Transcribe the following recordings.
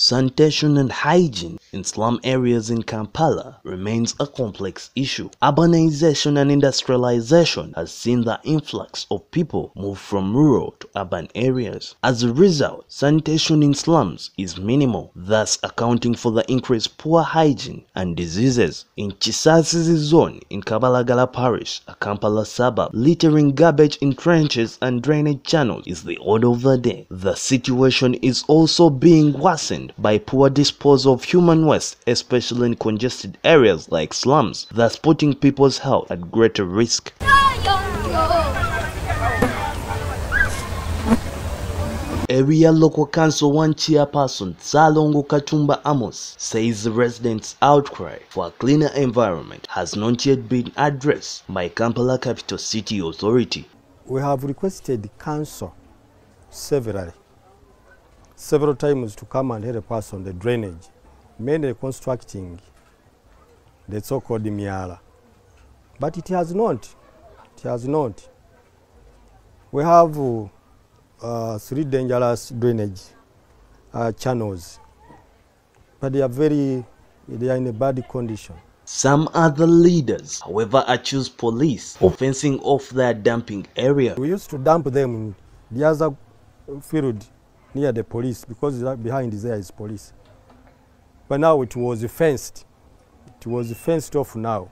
Sanitation and hygiene in slum areas in Kampala remains a complex issue. Urbanization and industrialization has seen the influx of people move from rural to urban areas. As a result, sanitation in slums is minimal, thus accounting for the increased poor hygiene and diseases. In Chisasizi zone in Kabalagala parish, a Kampala suburb, littering garbage in trenches and drainage channels is the order of the day. The situation is also being worsened by poor disposal of human waste, especially in congested areas like slums, thus putting people's health at greater risk. Area Local Council 1 chairperson Salongo Katumba Amos says the residents' outcry for a cleaner environment has not yet been addressed by Kampala Capital City Authority. We have requested council severally, several times to come and help us on the drainage, mainly constructing the so-called miala. But it has not, it has not. We have uh, three dangerous drainage uh, channels, but they are very, they are in a bad condition. Some other leaders, however, accuse police of fencing off their dumping area. We used to dump them in the other field near the police because behind there is police. But now it was fenced. It was fenced off now.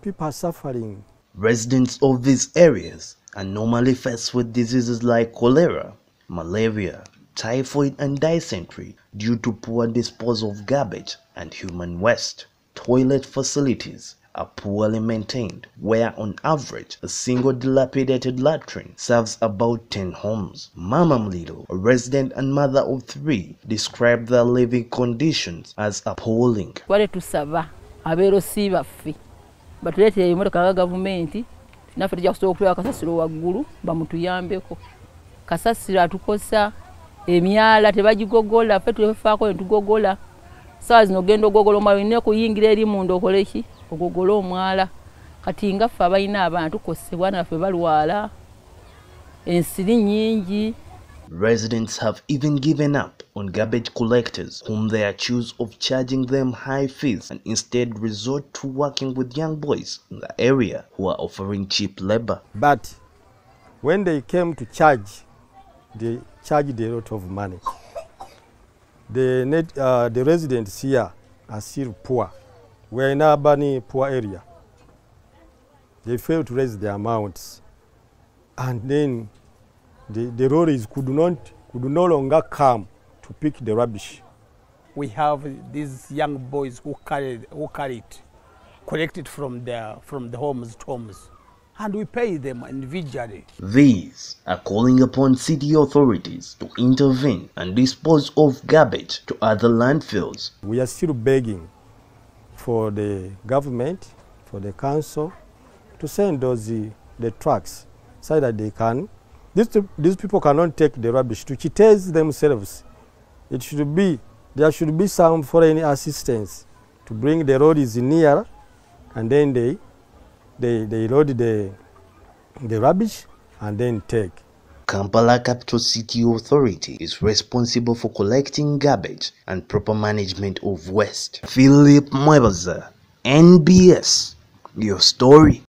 People are suffering. Residents of these areas are normally faced with diseases like cholera, malaria, typhoid and dysentery due to poor disposal of garbage and human waste. Toilet facilities are poorly maintained, where on average a single dilapidated latrine serves about 10 homes. Mama Mlilo, a resident and mother of three, described their living conditions as appalling. abeerosi baffe batuleetera ebimotoka nga gavumenti naffe tujja kusobola kasasiro waggulu bamutuyambeko kasasiro atukosa emyala tebagigogola ffe twefaako netugogola saawa zino ogenda ogogola omala olina okuyingira eri munda okole ki ogogole omwala kati nga ffe abalina abantu kosebwa naffe balwala ensiri nyingi Residents have even given up on garbage collectors, whom they accuse of charging them high fees and instead resort to working with young boys in the area who are offering cheap labor. But when they came to charge, they charged a lot of money. The, net, uh, the residents here are still poor. We're in urban poor area. They fail to raise the amounts. And then the, the lorries could not could no longer come to pick the rubbish. we have these young boys who carry who carry it, collect it from the, from the homes to homes, and we pay them individually. These are calling upon city authorities to intervene and dispose of garbage to other landfills. We are still begging for the government, for the council, to send those the, the trucks so that they can. These, these people cannot take the rubbish to Kiteezi themselves. It should be there should be some foreign assistance to bring the lorries near, and then they they they load the the rubbish and then take. Kampala Capital City Authority is responsible for collecting garbage and proper management of waste. Phillip Mwebaza, NBS, your story.